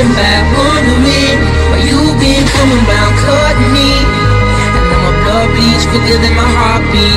going back, wondering why you been coming round, cutting me. And now my blood bleeds quicker than my heartbeat.